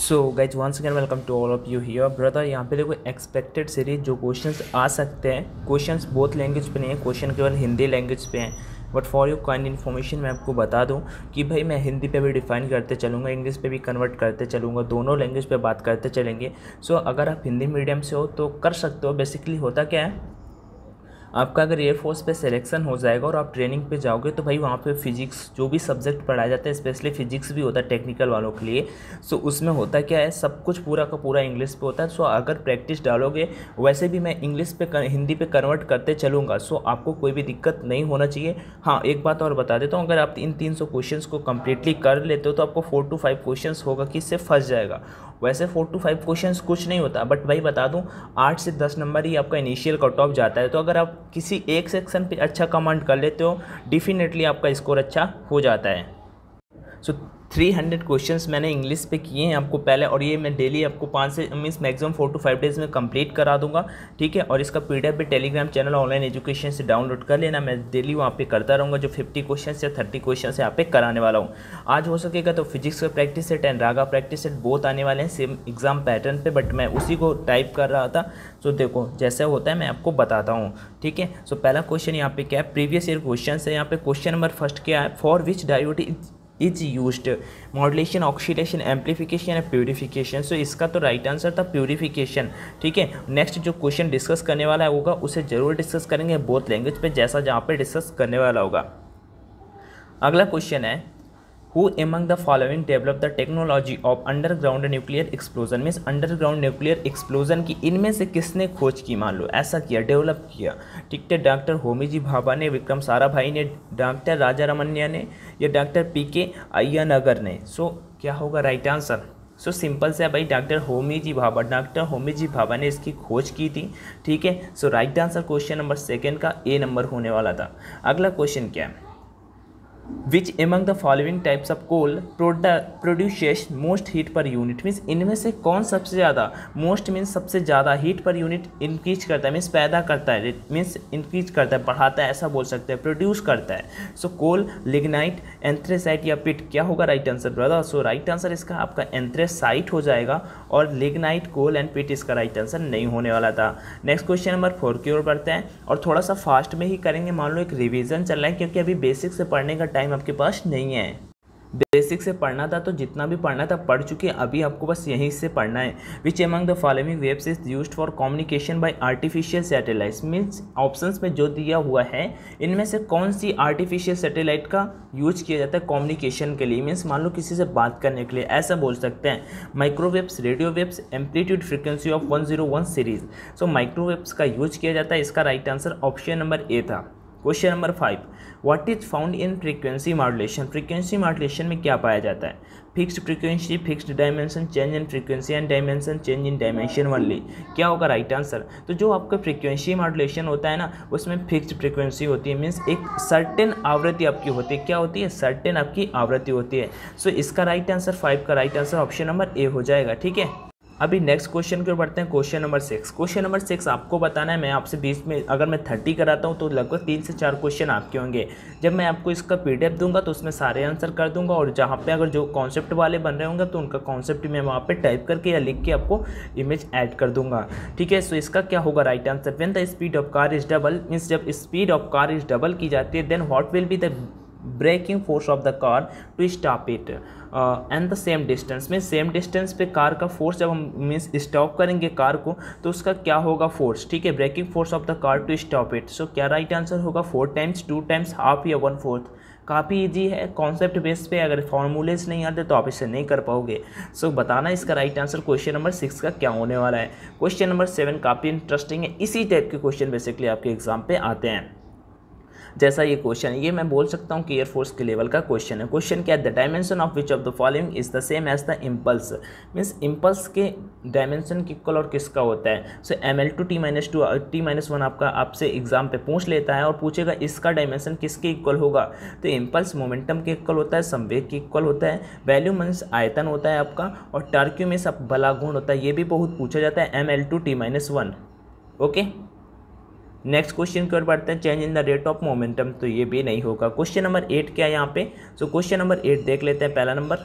So guys once again welcome to all of you here brother यहाँ पे देखो expected series जो questions आ सकते हैं। क्वेश्चंस बोथ लैंग्वेज पे नहीं है क्वेश्चन केवल हिंदी लैंग्वेज पे हैं। But for you kind information मैं आपको बता दूँ कि भाई मैं हिंदी पे भी डिफाइन करते चलूँगा इंग्लिश पे भी कन्वर्ट करते चलूँगा दोनों लैंग्वेज पे बात करते चलेंगे। सो so, अगर आप हिंदी मीडियम से हो तो कर सकते हो। बेसिकली होता क्या है? आपका अगर एयरफोर्स पे सिलेक्शन हो जाएगा और आप ट्रेनिंग पे जाओगे तो भाई वहाँ पे फिजिक्स जो भी सब्जेक्ट पढ़ाया जाता है स्पेशली फिजिक्स भी होता है टेक्निकल वालों के लिए सो उसमें होता क्या है सब कुछ पूरा का पूरा इंग्लिश पे होता है सो अगर प्रैक्टिस डालोगे वैसे भी मैं इंग्लिश पे कर, हिंदी पे कन्वर्ट करते चलूँगा सो आपको कोई भी दिक्कत नहीं होना चाहिए। हाँ एक बात और बता देता हूँ अगर आप इन तीन सौ क्वेश्चन को कम्प्लीटली कर लेते हो तो आपको फोर टू फाइव क्वेश्चन होगा कि इससे फंस जाएगा। वैसे फोर टू फाइव क्वेश्चन कुछ नहीं होता बट भाई बता दूँ आठ से दस नंबर ही आपका इनिशियल कट ऑफ़ जाता है। तो अगर आप किसी एक सेक्शन पर अच्छा कमांड कर लेते हो डेफिनेटली आपका स्कोर अच्छा हो जाता है। So so, three hundred question मैंने इंग्लिश पे किए हैं आपको पहले, और ये मैं डेली आपको पाँच से means maximum four to five days में कंप्लीट करा दूँगा, ठीक है? और इसका पी पीडीएफ भी टेलीग्राम चैनल ऑनलाइन एजुकेशन से डाउनलोड कर लेना। मैं डेली वहाँ पे करता रहूँगा जो फिफ्टी क्वेश्चन या थर्टी क्वेश्चन यहाँ पे कराने वाला हूँ। आज हो सकेगा तो फिजिक्स का प्रैक्टिस सेट एंड रागा प्रैक्टिस सेट बहुत आने वाले हैं सेम एग्ज़ाम पैटर्न पर बट मैं उसी को टाइप कर रहा था। सो देखो, जैसे होता है मैं आपको बताता हूँ, ठीक है? सो पहला क्वेश्चन यहाँ पे क्या है? प्रीवियस ईयर क्वेश्चन है। यहाँ पे क्वेश्चन नंबर फ़र्स्ट क्या है? For which diode is use modulation oxidation amplification and purification so इसका तो राइट आंसर था प्योरीफिकेशन ठीक है? नेक्स्ट जो क्वेश्चन डिस्कस करने वाला होगा, उसे ज़रूर डिस्कस करेंगे बोथ लैंग्वेज पे, जैसा जहाँ पे डिस्कस करने वाला होगा। अगला क्वेश्चन है who among the following develop the technology of underground nuclear explosion means underground nuclear explosion की इनमें से किसने खोज की मान लो? ऐसा किया डेवलप किया। ठीक है डॉक्टर होमी जी भाभा ने विक्रम साराभाई ने डॉक्टर राजा रमन्या ने या डॉक्टर पी के अय्यनगर ने। सो so, क्या होगा? राइट आंसर सो सिंपल से भाई doctor Homi J Bhabha doctor Homi J Bhabha ने इसकी खोज की थी। ठीक है? So right answer question number second का ए नंबर होने वाला था। अगला क्वेश्चन क्या है? Which among the following types of coal produces most heat per unit means इनमें से कौन सबसे ज़्यादा? मोस्ट मीन्स सबसे ज़्यादा हीट पर यूनिट इंक्रीज करता है मीन्स पैदा करता है मीन्स इंक्रीज करता है, बढ़ाता है, ऐसा बोल सकते हैं प्रोड्यूस करता है। सो कोल लिग्नाइट एंथ्रेसाइट या पिट क्या होगा right answer brother so right answer इसका आपका एंथ्रेसाइट हो जाएगा और लिग्नाइट कोल एंड पिट इसका राइट आंसर नहीं होने वाला था। नेक्स्ट क्वेश्चन नंबर फोर की ओर बढ़ते हैं और थोड़ा सा फास्ट में ही करेंगे। मान लो एक रिविजन चल रहा है, क्योंकि अभी बेसिक से पढ़ने का टाइम आपके पास नहीं है। बेसिक से पढ़ना था तो जितना भी पढ़ना था, पढ़ चुके अभी आपको बस यहीं से पढ़ना है। Which among the following waves is use for communication by artificial satellites means options में जो दिया हुआ है, इनमें से कौन सी आर्टिफिशियल सैटेलाइट का यूज़ किया जाता है कम्युनिकेशन के लिए? मीन्स मान लो किसी से बात करने के लिए, ऐसा बोल सकते हैं। Microwaves radio waves amplitude frequency of one series so microwaves का यूज़ किया जाता है। इसका right answer option number A था। Question number five what is found in frequency modulation frequency modulation में क्या पाया जाता है? Fixed frequency fixed dimension change in frequency and dimension change in dimension only क्या होगा? राइट आंसर तो जो आपका फ्रीक्वेंसी मॉडुलेशन होता है ना उसमें फिक्स्ड फ्रीक्वेंसी होती है मीन्स एक सर्टेन आवृत्ति आपकी होती है। क्या होती है? सर्टेन आपकी आवृत्ति होती है। सो so, इसका राइट आंसर फाइव का right answer option number A हो जाएगा ठीक है? अभी नेक्स्ट क्वेश्चन की ओर बढ़ते हैं question number six question number six आपको बताना है, मैं आपसे बीच में, अगर मैं थर्टी कराता हूँ तो लगभग तीन से चार क्वेश्चन आपके होंगे. जब मैं आपको इसका पीडीएफ दूँगा तो उसमें सारे आंसर कर दूँगा और जहाँ पे अगर जो कॉन्सेप्ट वाले बन रहे होंगे तो उनका कॉन्सेप्ट मैं वहाँ पर टाइप करके या लिख के आपको इमेज ऐड कर दूँगा. ठीक है सो इसका क्या होगा right answer when the speed of car is double means जब speed of car is double की जाती है then what will be the breaking force of the car to stop it and the same distance में same distance पे car का force जब हम means stop करेंगे कार को तो उसका क्या होगा फोर्स ठीक है breaking force of the car to stop it so क्या राइट आंसर होगा? Four times two times half या वन फोर्थ काफ़ी इजी है कॉन्सेप्ट बेस पे अगर फॉर्मूलेज नहीं आते तो आप इसे नहीं कर पाओगे. सो so, बताना इसका right answer question number six का क्या होने वाला है? क्वेश्चन नंबर सेवन काफ़ी इंटरेस्टिंग है इसी टाइप के क्वेश्चन बेसिकली आपके एग्ज़ाम पे आते हैं. जैसा ये क्वेश्चन है। ये मैं बोल सकता हूँ कि एयरफोर्स के लेवल का क्वेश्चन है। क्वेश्चन क्या है? The dimension of which of the following is the same as the impulse means impulse के डायमेंशन इक्वल और किसका होता है? So M L two T minus two T minus one आपका आपसे एग्ज़ाम पे पूछ लेता है और पूछेगा, इसका डायमेंशन किसके इक्वल होगा? तो इम्पल्स मोमेंटम के इक्वल होता है, संवेग के इक्वल होता है वैल्यू मीन्स आयतन होता है आपका, और टार्क्यू में सब बलागुण होता है। ये भी बहुत पूछा जाता है M L two T minus one okay next question की ओर बढ़ते हैं change in the rate of momentum तो ये भी नहीं होगा। क्वेश्चन नंबर एट क्या है यहाँ पे? सो क्वेश्चन नंबर एट देख लेते हैं, पहला नंबर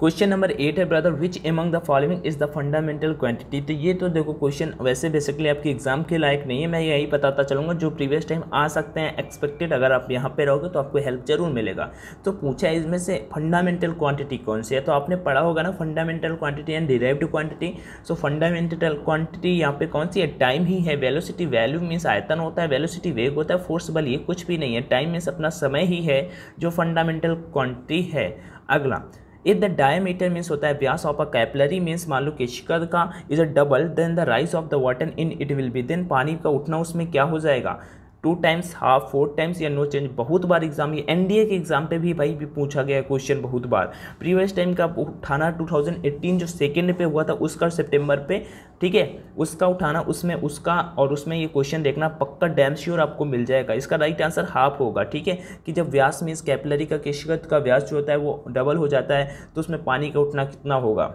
क्वेश्चन नंबर एट है brother which among the following is the fundamental quantity तो ये तो देखो क्वेश्चन वैसे बेसिकली आपके एग्ज़ाम के लायक नहीं है, मैं यही बताता चलूँगा, जो प्रीवियस टाइम आ सकते हैं एक्सपेक्टेड अगर आप यहाँ पे रहोगे तो आपको हेल्प ज़रूर मिलेगा। तो पूछा है इसमें से फंडामेंटल क्वांटिटी कौन सी है? तो आपने पढ़ा होगा ना fundamental quantity and derived quantity so fundamental quantity यहाँ पे कौन सी है? टाइम ही है वेलोसिटी वैल्यू मीन्स आयतन होता है वेलोसिटी वेग होता है फोर्स बल ये कुछ भी नहीं है टाइम मीन्स अपना समय ही है, जो फंडामेंटल क्वांटिटी है। अगला इफ़ द डायमीटर मीन्स होता है व्यास ऑफ़ अ कैपलरी मीन्स मान लो केशिका का is a double then the rise of the water in it will be then पानी का उठना उसमें क्या हो जाएगा? Two times, half, four times या नो चेंज, बहुत बार एग्ज़ाम ये एनडीए के एग्ज़ाम पे भी भाई भी पूछा गया क्वेश्चन बहुत बार। प्रीवियस टाइम का उठाना 2018 जो सेकेंड पे हुआ था उसका सितंबर पे, ठीक है? उसका उठाना, उसमें उसका और उसमें ये क्वेश्चन देखना पक्का डैम श्योर आपको मिल जाएगा। इसका राइट आंसर हाफ़ होगा, ठीक है? कि जब व्यास मीन्स कैपलरी का केशगत का व्यास जो होता है, वो डबल हो जाता है तो उसमें पानी का उठना कितना होगा?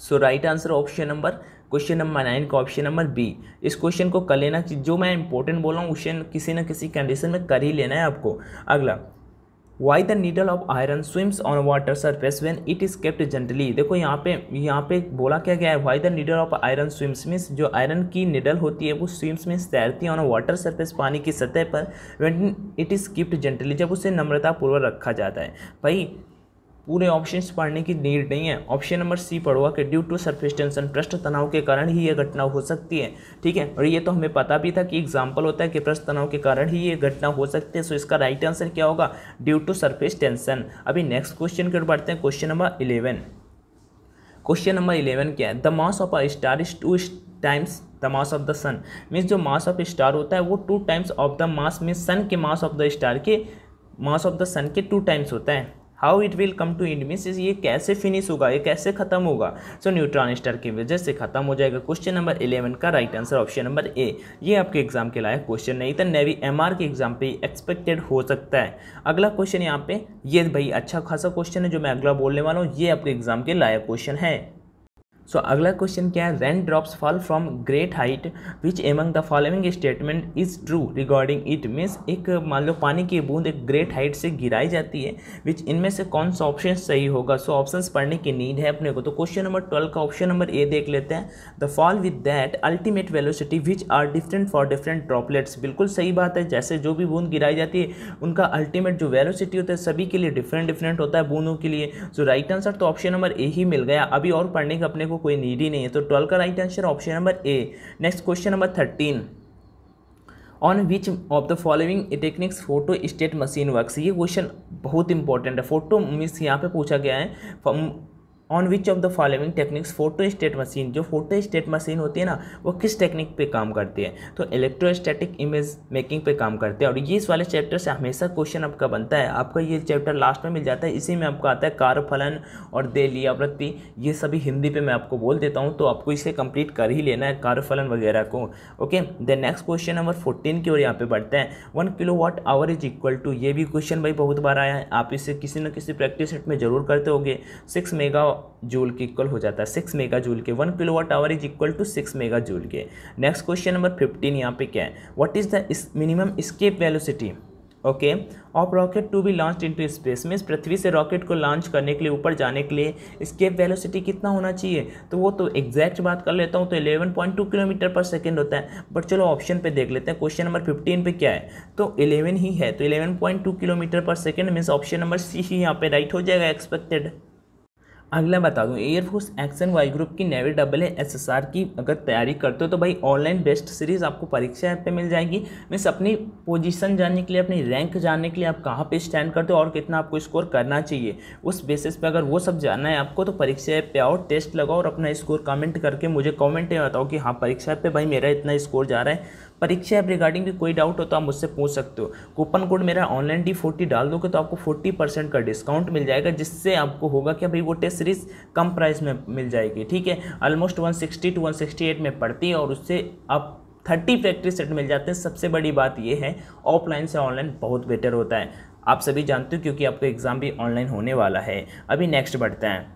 So right answer option number question number nine का ऑप्शन नंबर बी इस क्वेश्चन को कर लेना, जो मैं इंपॉर्टेंट बोल रहा हूँ क्वेश्चन किसी न किसी कंडीशन में कर ही लेना है आपको। अगला why the needle of iron swims on water surface when it is kept generally देखो, यहाँ पे यहाँ पे बोला क्या गया है? Why the needle of iron swims means जो आयरन की निडल होती है, वो स्विम्स मीन्स तैरती है ऑन वाटर सरफेस पानी की सतह पर when it is kept generally जब उसे नम्रतापूर्वक रखा जाता है। भाई पूरे ऑप्शंस पढ़ने की नीड नहीं है। ऑप्शन नंबर सी पढ़ोगा कि ड्यू टू सरफेस टेंशन पृष्ठ तनाव के कारण ही ये घटना हो सकती है। ठीक है? और ये तो हमें पता भी था कि एग्ज़ाम्पल होता है कि पृष्ठ तनाव के कारण ही ये घटना हो सकती है। सो इसका राइट आंसर क्या होगा? ड्यू टू सरफेस टेंशन अभी नेक्स्ट क्वेश्चन की ओर बढ़ते हैं। Question number eleven question number eleven क्या है? The mass of a star is two times the mass of the sun means जो मास ऑफ़ स्टार होता है, वो two times of the mass means sun के मास ऑफ़ द स्टार के mass of the सन के to times होता है। How it will come to end means ये कैसे फिनिश होगा, ये कैसे खत्म होगा? सो न्यूट्रॉन स्टार की वजह से खत्म हो जाएगा क्वेश्चन नंबर इलेवन का right answer option number A ये आपके एग्ज़ाम के लायक क्वेश्चन नहीं था नेवी एम के एग्ज़ाम पे एक्सपेक्टेड हो सकता है। अगला क्वेश्चन यहाँ पे, ये भाई अच्छा खासा क्वेश्चन है जो मैं अगला बोलने वाला हूँ, ये आपके एग्ज़ाम के लायक क्वेश्चन है। सो so, अगला क्वेश्चन क्या है? Rain drops fall from great height which among the following statement is true regarding it means एक मान लो पानी की बूंद एक ग्रेट हाइट से गिराई जाती है विच इनमें से कौन सा ऑप्शन सही होगा? सो so, ऑप्शन पढ़ने की नीड है अपने को। तो क्वेश्चन नंबर ट्वेल्व का ऑप्शन नंबर ए देख लेते हैं। The fall with that ultimate velocity which are different for different droplets बिल्कुल सही बात है। जैसे जो भी बूंद गिराई जाती है उनका अल्टीमेट जो वेलोसिटी होता है सभी के लिए डिफरेंट डिफरेंट होता है बूंदों के लिए। सो राइट आंसर तो ऑप्शन नंबर ए ही मिल गया। अभी और पढ़ने का अपने को कोई नीड ही नहीं है। तो ट्वेल्व का right answer option number A next question number thirteen on which of the following techniques photo state machine work ये क्वेश्चन बहुत इंपॉर्टेंट है। फ़ोटो मीन्स यहाँ पे पूछा गया है। On which of the following techniques photo state machine जो photo state machine होती है ना, वो किस टेक्निक पे काम करती है? तो इलेक्ट्रोस्टैटिक इमेज मेकिंग पे काम करते हैं। और ये इस वाले चैप्टर से हमेशा क्वेश्चन आपका बनता है। आपका ये चैप्टर लास्ट में मिल जाता है। इसी में आपका आता है कार्यफलन और देलियावृत्ति। ये सभी हिंदी पे मैं आपको बोल देता हूँ तो आपको इसे कंप्लीट कर ही लेना है कार्यफलन वगैरह को। Okay the next question number fourteen की ओर यहाँ पे बढ़ते हैं। One kilowatt hour is equal to ये भी क्वेश्चन भाई बहुत बार आया है। आप इसे किसी न किसी प्रैक्टिस सेट में ज़रूर करते होगे। सिक्स मेगा जूल के इक्वल हो जाता है सिक्स मेगा जूल के। One kilowatt hour is equal to six megajoule के। नेक्स्ट क्वेश्चन नंबर फिफ्टीन यहाँ पे क्या है? What is the minimum escape velocity okay of rocket to be launch into space means पृथ्वी से रॉकेट को launch करने के लिए, ऊपर जाने के लिए स्केप वेलोसिटी कितना होना चाहिए? तो वो तो एग्जैक्ट बात कर लेता हूँ तो 11.2 किलोमीटर पर सेकेंड होता है। बट चलो ऑप्शन पे देख लेते हैं क्वेश्चन नंबर 15 पे क्या है? तो 11 ही है तो 11.2 kilometre per second means option number C ही यहाँ पे राइट हो जाएगा एक्सपेक्टेड अगला बता दूँ air force X Y group की नेवी डबल एस एस की अगर तैयारी करते हो तो भाई ऑनलाइन बेस्ट सीरीज़ आपको परीक्षा ऐप पे मिल जाएगी। मीन्स अपनी पोजीशन जानने के लिए, अपनी रैंक जानने के लिए आप कहाँ पे स्टैंड करते हो और कितना आपको स्कोर करना चाहिए? उस बेसिस पे अगर वो सब जानना है आपको तो परीक्षा ऐप पे आओ टेस्ट लगाओ और अपना स्कोर कमेंट करके मुझे कॉमेंट में बताओ कि हाँ परीक्षा ऐप पर भाई मेरा इतना स्कोर जा रहा है। परीक्षा ऐप रिगार्डिंग भी कोई डाउट हो तो आप मुझसे पूछ सकते हो। कूपन कोड मेरा ऑनलाइन डी फोर्टी डाल दोगे तो आपको फोर्टी परसेंट का डिस्काउंट मिल जाएगा, जिससे आपको होगा कि भाई वो टेस्ट सीरीज़ कम प्राइस में मिल जाएगी, ठीक है? Almost one sixty two one sixty eight में पड़ती है और उससे आप थर्टी प्रैक्टिस सेट मिल जाते हैं। सबसे बड़ी बात यह है ऑफलाइन से ऑनलाइन बहुत बेटर होता है। आप सभी जानते हो क्योंकि आपका एग्ज़ाम भी ऑनलाइन होने वाला है। अभी नेक्स्ट बढ़ते हैं।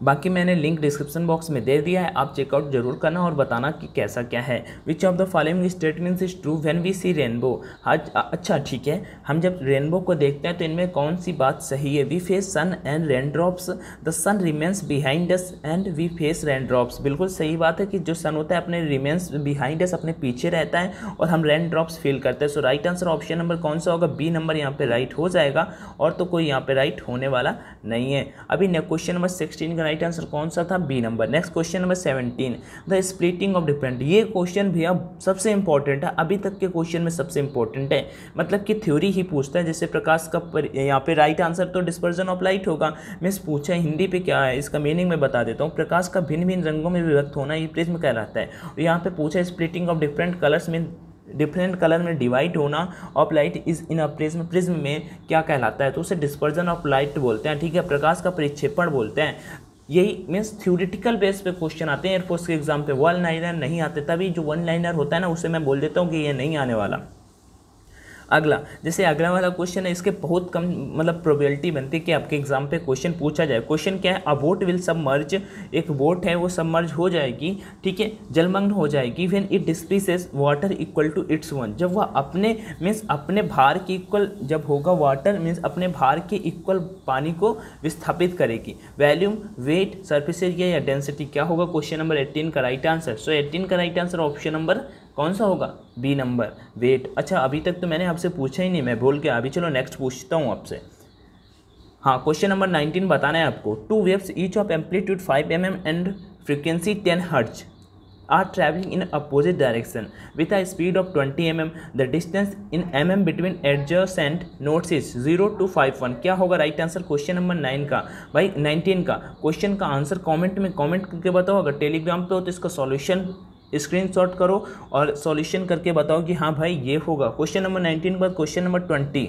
बाकी मैंने लिंक डिस्क्रिप्शन बॉक्स में दे दिया है, आप चेकआउट ज़रूर करना और बताना कि कैसा क्या है। Which of the following statements is true when we see rainbow आज अच्छा ठीक है। हम जब रेनबो को देखते हैं तो इनमें कौन सी बात सही है? We face sun and rain drops the sun remains behind us and we face rain drops बिल्कुल सही बात है कि जो सन होता है, अपने रिमेंस बिहाइंड अस अपने पीछे रहता है और हम रेन ड्रॉप्स फील करते हैं। So right answer option number कौन सा होगा? बी नंबर यहाँ पर राइट हो जाएगा और तो कोई यहाँ पर राइट होने वाला नहीं है। अभी क्वेश्चन नंबर सिक्सटीन का राइट आंसर कौन सा था? B number next question number seventeen the splitting of different ये क्वेश्चन भी अब सबसे इंपॉर्टेंट है. अभी तक के क्वेश्चन में सबसे इंपॉर्टेंट है. मतलब कि थ्योरी ही पूछता है. जैसे प्रकाश का यहाँ पे राइट आंसर तो डिस्पर्जन ऑफ़ लाइट होगा. मीन्स पूछा हिंदी पे क्या है? इसका मीनिंग मैं बता देता हूँ. प्रकाश का भिन्न भिन्न रंगों में विभक्त होना ये प्रिज्म कहलाता है. यहाँ पे पूछा splitting of different colours mean different colour में डिवाइड होना of light is in a prism prism में क्या कहलाता है? तो उसे डिस्पर्जन ऑफ़ लाइट बोलते हैं. ठीक है? प्रकाश का परिक्षेपण बोलते हैं. यही मीन्स थ्योरिटिकल बेस पे क्वेश्चन आते हैं एयरफोर्स के एग्ज़ाम पे वन लाइनर नहीं आते, तभी जो वन लाइनर होता है ना, उसे मैं बोल देता हूँ कि ये नहीं आने वाला। अगला, जैसे अगला वाला क्वेश्चन है, इसके बहुत कम मतलब प्रोबेबिलिटी बनती है कि आपके एग्ज़ाम पे क्वेश्चन पूछा जाए। क्वेश्चन क्या है? अ बोट विल सबमर्ज एक बोट है, वो सबमर्ज हो जाएगी, ठीक है? जलमग्न हो जाएगी। When it displaces water equal to its one जब वह अपने मीन्स अपने भार के इक्वल जब होगा वाटर मीन्स अपने भार के इक्वल पानी को विस्थापित करेगी। वैल्यूम वेट सर्फिस एरिया या डेंसिटी क्या होगा? क्वेश्चन नंबर एट्टीन का राइट आंसर सो एट्टीन का राइट आंसर ऑप्शन नंबर कौन सा होगा? बी नंबर वेट अच्छा अभी तक तो मैंने आपसे पूछा ही नहीं, मैं बोल के अभी चलो नेक्स्ट पूछता हूँ आपसे। हाँ क्वेश्चन नंबर नाइनटीन बताना है आपको। Two waves each of amplitude five m m and frequency ten hertz are travelling in opposite direction with a speed of twenty m m the distance in m m between and notes is zero two five one क्या होगा right answer question number nine का। भाई nineteen का। Question का answer comment में comment करके बताओ। अगर टेलीग्राम पे हो तो इसका सॉल्यूशन स्क्रीनशॉट करो और सॉल्यूशन करके बताओ कि हाँ भाई, ये होगा। क्वेश्चन नंबर नाइनटीन के बाद question number twenty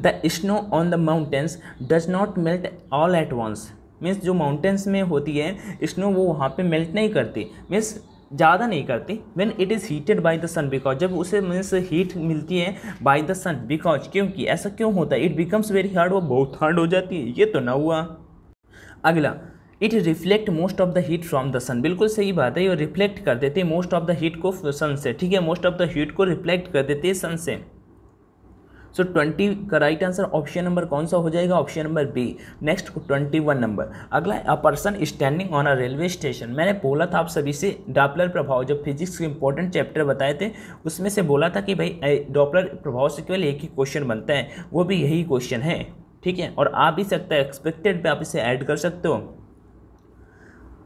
the snow on the mountains does not melt all at once means जो माउंटेन्स में होती है स्नो वो वहाँ पे मेल्ट नहीं करती। मीन्स ज़्यादा नहीं करती। When it is heated by the sun because जब उसे मीन्स हीट मिलती है बाई द सन बिकॉज़ क्योंकि ऐसा क्यों होता है? इट बिकम्स वेरी हार्ड वो बहुत हार्ड हो जाती है। ये तो ना हुआ। अगला। It reflect most of the heat from the sun बिल्कुल सही बात है, ये रिफ्लेक्ट कर देते हैं मोस्ट ऑफ़ द हीट को सन से, ठीक है? मोस्ट ऑफ़ द हीट को रिफ्लेक्ट कर देते हैं सन से। सो ट्वेंटी का राइट आंसर ऑप्शन नंबर कौन सा हो जाएगा? Option number B next twenty one number अगला a person standing on a railway station मैंने बोला था आप सभी से डॉपलर प्रभाव, जब फिजिक्स के इंपॉर्टेंट चैप्टर बताए थे, उसमें से बोला था कि भाई डॉपलर प्रभाव से केवल एक ही क्वेश्चन बनता है, वो भी यही क्वेश्चन है, ठीक है? और आ भी सकता है एक्सपेक्टेड पे आप इसे ऐड कर सकते हो।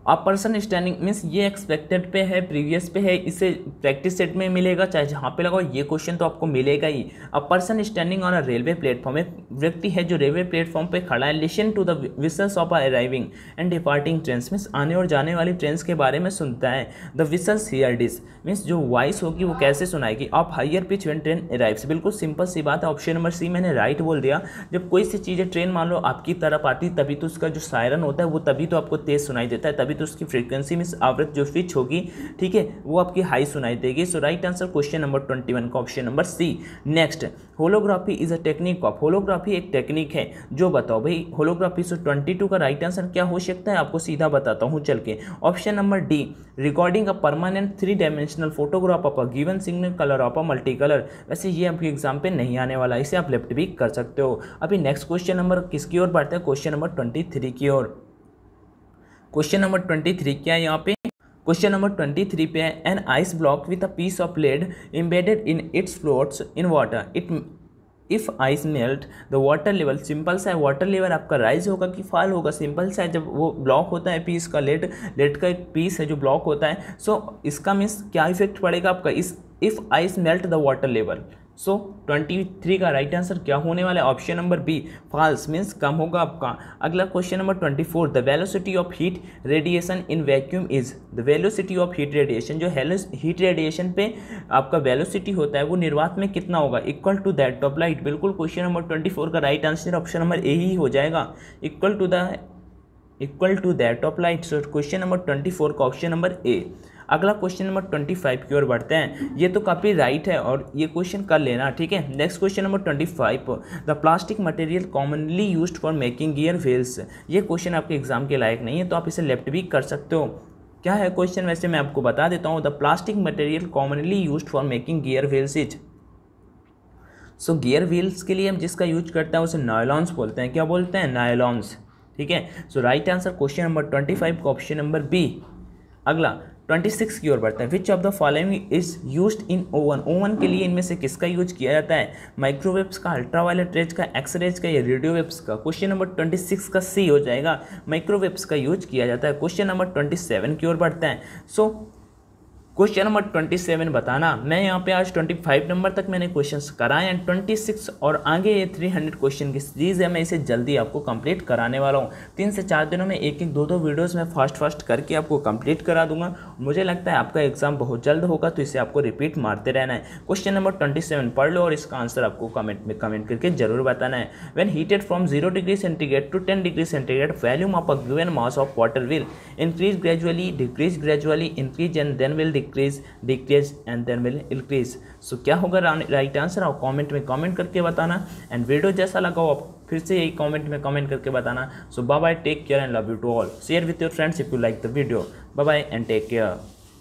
अ पर्सन स्टैंडिंग मीन्स ये एक्सपेक्टेड पे है प्रीवियस पे है, इसे प्रैक्टिस सेट में मिलेगा, चाहे जहाँ पे लगाओ, ये क्वेश्चन तो आपको मिलेगा ही। A person standing on a railway platform एक व्यक्ति है जो रेलवे प्लेटफॉर्म पे खड़ा है listen to the whistles of arriving and departing train means आने और जाने वाली ट्रेन के बारे में सुनता है। The whistles hear this means जो वॉइस होगी वो कैसे सुनाएगी? आप higher pitch when train arrives बिल्कुल सिंपल सी बात है। ऑप्शन नंबर सी मैंने राइट बोल दिया। जब कोई सी चीज़ें ट्रेन मान लो आपकी तरफ़ आती, तभी तो उसका जो सायरन होता है, वो तभी तो आपको तेज़ सुनाई देता है, तभी तभी तो उसकी फ्रीक्वेंसी में आवृत्ति जो पिच होगी, ठीक है, वो आपकी हाई सुनाई देगी। So right answer question number twenty one का option number C next holography is a technique of holography एक टेक्निक है, जो बताओ भाई होलोग्राफी सो ट्वेंटी का राइट आंसर क्या हो सकता है? आपको सीधा बताता हूँ, चल के। Option number D recording a permanent three dimensional photograph of a given signal colour of a multi colour वैसे ये आपके एग्ज़ाम पे नहीं आने वाला, इसे आप लेफ़्ट भी कर सकते हो। अभी नेक्स्ट क्वेश्चन नंबर किसकी ओर बढ़ते हैं? क्वेश्चन नंबर ट्वेंटी थ्री की ओर। क्वेश्चन नंबर ट्वेंटी थ्री क्या है यहाँ पे? क्वेश्चन नंबर ट्वेंटी थ्री पे है an ice block with a piece of lead embedded in its floats in water it if ice melt the water level simple सा है वाटर लेवल आपका rise होगा कि फॉल होगा? सिंपल सा है जब वो ब्लॉक होता है पीस का लेड लेड का एक पीस है जो ब्लॉक होता है सो so, इसका मीन्स क्या इफ़ेक्ट पड़ेगा आपका? इस if ice melt the water level so twenty three का राइट आंसर क्या होने वाला है? Option number B falls means कम होगा आपका। अगला question number twenty four the velocity of heat radiation in vacuum is the velocity of heat radiation जो heat radiation पे आपका वेलोसिटी होता है, वो निर्वात में कितना होगा? Equal to that of light बिल्कुल क्वेश्चन नंबर ट्वेंटी फोर का right answer option number A ही हो जाएगा। Equal to the equal to that of light so question number twenty four का ऑप्शन नंबर ए अगला क्वेश्चन नंबर ट्वेंटी फाइव की ओर बढ़ते हैं। ये तो काफ़ी राइट है और ये क्वेश्चन कर लेना, ठीक है? Next question number twenty five the plastic material commonly use for making gear wheels ये क्वेश्चन आपके एग्ज़ाम के लायक नहीं है तो आप इसे लेफ़्ट भी कर सकते हो। क्या है क्वेश्चन वैसे मैं आपको बता देता हूँ the plastic material commonly use for making gear wheels is so gear wheels के लिए हम जिसका यूज़ करते हैं, उसे नायलॉन्स बोलते हैं। क्या बोलते हैं? नायलॉन्स ठीक है? So right answer question number twenty five का ऑप्शन नंबर बी अगला ट्वेंटी सिक्स की ओर बढ़ता है। Which of the following is use in oven oven के लिए इनमें से किसका यूज़ किया जाता है? माइक्रोवेव्स का अल्ट्रावायलेट रेज का एक्सरेज का या रेडियो वेव्स का? क्वेश्चन नंबर ट्वेंटी सिक्स का सी हो जाएगा। माइक्रोवेव्स का यूज़ किया जाता है। क्वेश्चन नंबर ट्वेंटी सेवन की ओर बढ़ता है। So so, question number twenty seven बताना। मैं यहाँ पे आज ट्वेंटी फाइव नंबर तक मैंने क्वेश्चंस कराए हैं। ट्वेंटी सिक्स और आगे ये थ्री हंड्रेड क्वेश्चन की सीरीज़ है, मैं इसे जल्दी आपको कंप्लीट कराने वाला हूँ। तीन से चार दिनों में एक एक दो दो वीडियोस मैं फास्ट फास्ट करके आपको कंप्लीट करा दूँगा। मुझे लगता है आपका एग्ज़ाम बहुत जल्द होगा तो इसे आपको रिपीट मारते रहना है। क्वेश्चन नंबर ट्वेंटी सेवन पढ़ लो और इसका आंसर आपको कमेंट में कमेंट करके ज़रूर बताना है। When heated from zero degree centigrade to ten degree centigrade volume of a given mass of water will increase gradually decrease gradually increase and then will decrease decrease and then will increase so क्या होगा right answer आप comment में comment करके बताना। And video जैसा लगा हो, आप फिर से यही कमेंट में कमेंट करके बताना। So bye take care and love you to all share with your friends if you like the video bye and take care